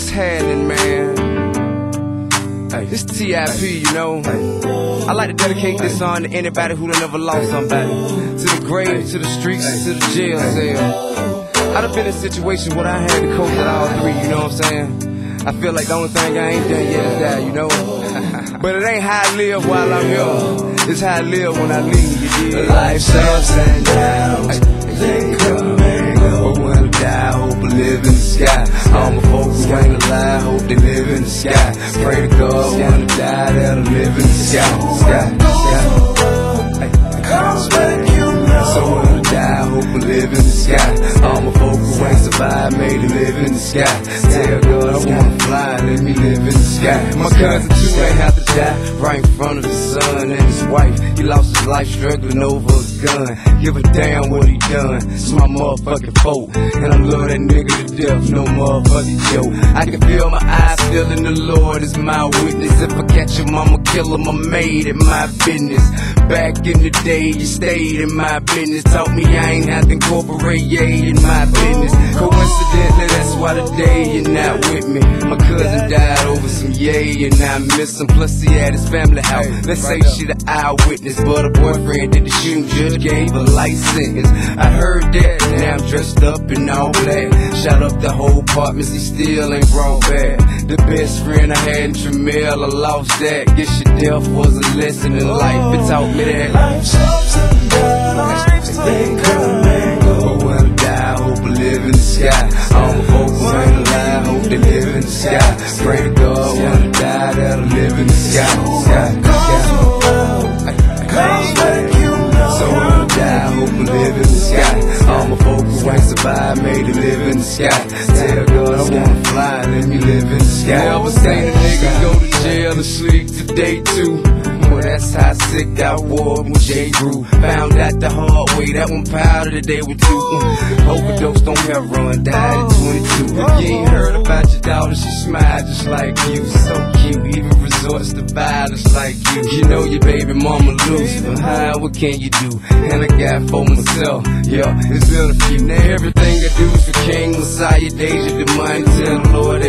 What's happening, man? Hey, this TIP, you know. I like to dedicate this song to anybody who done ever lost somebody. To the grave, to the streets, to the jail cell. I done been in situations where I had to cope with all three, you know what I'm saying? I feel like the only thing I ain't done yet is die, you know? but it ain't how I live while I'm here. It's how I live when I leave, you dig? Life's ups and downs, they come and go. When I die, hope I live in the sky. Folks who ain't alive, hope they live in the sky. Pray to God I die, that I live in the sky. Sky, sky. Comes back. So when I die, I hope I live in the sky. All my folks who ain't survived, made it live in the sky. Tell sky. My cousin too ain't have to die right in front of his son and his wife. He lost his life struggling over a gun. Give a damn what he done. It's my motherfucking fault. And I love that nigga to death, no motherfucking joke. I can feel my eyes feeling the Lord is my witness. If I catch him, I'ma kill him. I made it my business. Back in the day, you stayed in my business. Taught me I ain't have to incorporate yay in my business. Coincidentally, that's why today you're not with me. My cousin died over some yay and I miss him. Plus he had his family out. Let's say she the eyewitness, but her boyfriend did the shooting. Judge gave a life sentence. I heard that. Now I'm dressed up in all black. Shot up the whole apartment, he still ain't brought back. The best friend I had in Tramiel, I lost that. Guess your death was a lesson in life. It taught me that. Life's ups and downs, they survived, made it live in the sky. Tell God I wanna fly, let me live in the sky. Never seen a nigga go to jail and sleep today too. Well, that's how sick I was when J. grew. Found out the hard way, that one powder today with two. Overdosed on heroin, died at 22. If you ain't heard about your daughter, she smiled just like you. So cute, even resorts to violence like you. You know your baby mama loose, but how, what can you do? And I got for myself, yeah, it's been a few. Now everything I do is for King Messiah, Deyjah, the money. Tell the Lord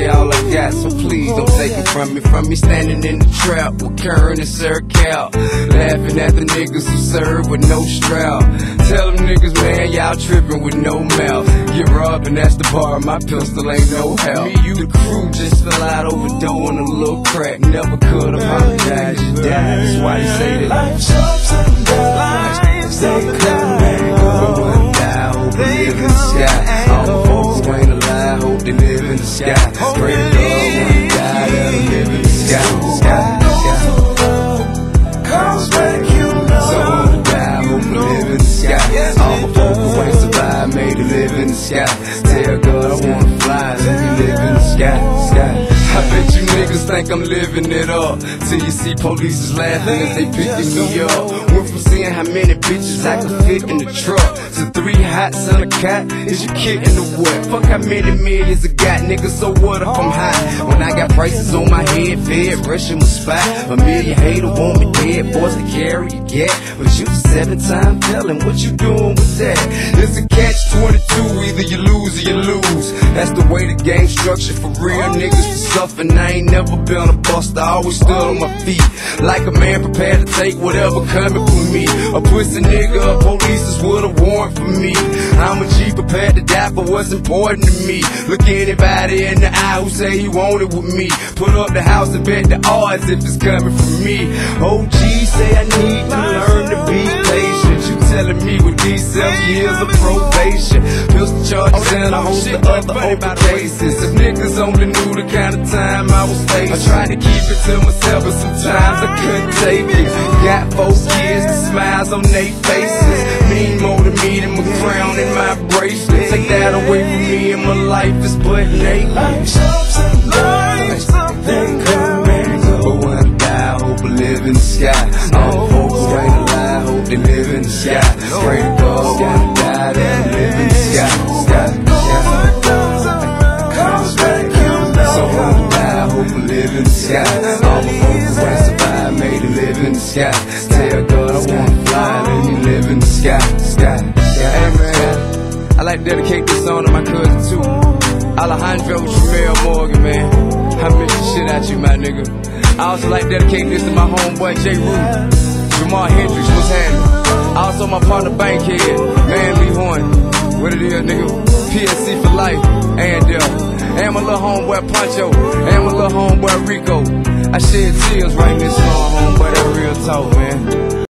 from me. From me standing in the trap with Kern and Sir Cal, laughing at the niggas who serve with no strap. Tell them niggas, man, y'all tripping with no mouth. Get robbed and that's the bar, my pistol ain't no help. Me, you the crew just fell out over in a little crack. Never could apologize, you died. That's why they say that. Life's ups and downs, they come and go. I die, hope I live in the sky. All my folks who ain't alive, hope they live in the sky. Pray the sky. Tell God I wanna fly, let me live in the sky. Sky. I bet you niggas think I'm living it up. Till you see police is laughing as they picking me up. Went from seeing how many bitches I could fit in the truck to three hots and a cat. Is you kidding or what? Fuck how many millions I got, nigga. So what if I'm high? Prices on my head, fed, rushing my spot. A million hater want me dead, boys to carry a get. But you seven time felon, what you doing with that? It's a catch 22, either you lose or you lose. That's the way the game structured for real oh, niggas to suffer. And I ain't never been a bust, I always stood on my oh, feet. Like a man prepared to take whatever coming for me. A pussy nigga, a police is with a warrant for me. I'm a G prepared to die for what's important to me. Look anybody in the eye who say he want it with me. Put up the house and bet the odds if it's coming from me. OG say I need to learn to be patient. You telling me with these seven years of probation, pistol charges oh, and a host of other open cases. If niggas only knew the kind of time I was facing, I tried to keep it to myself, but sometimes I couldn't take it. Got four kids, the smiles on their faces. Mean more to me than my crown and my bracelet. Take that away from me and my life is but naked. Life's ups and downs, they come and go. But when I die, hope I live in the sky. Sky. Sky, sky. Hey man, I like to dedicate this song to my cousin too. Alejandro Jamel Morgan, man. I miss the shit out you, my nigga. I also like to dedicate this to my homeboy J. Root. Jamal Hendricks, what's happening? Also my partner Bankhead, Man Lee Horn. What it is, nigga? PSC for life. And uh, and my little homeboy Poncho. And my little homeboy Rico. I shed tears writing this song, homeboy. That real talk, man.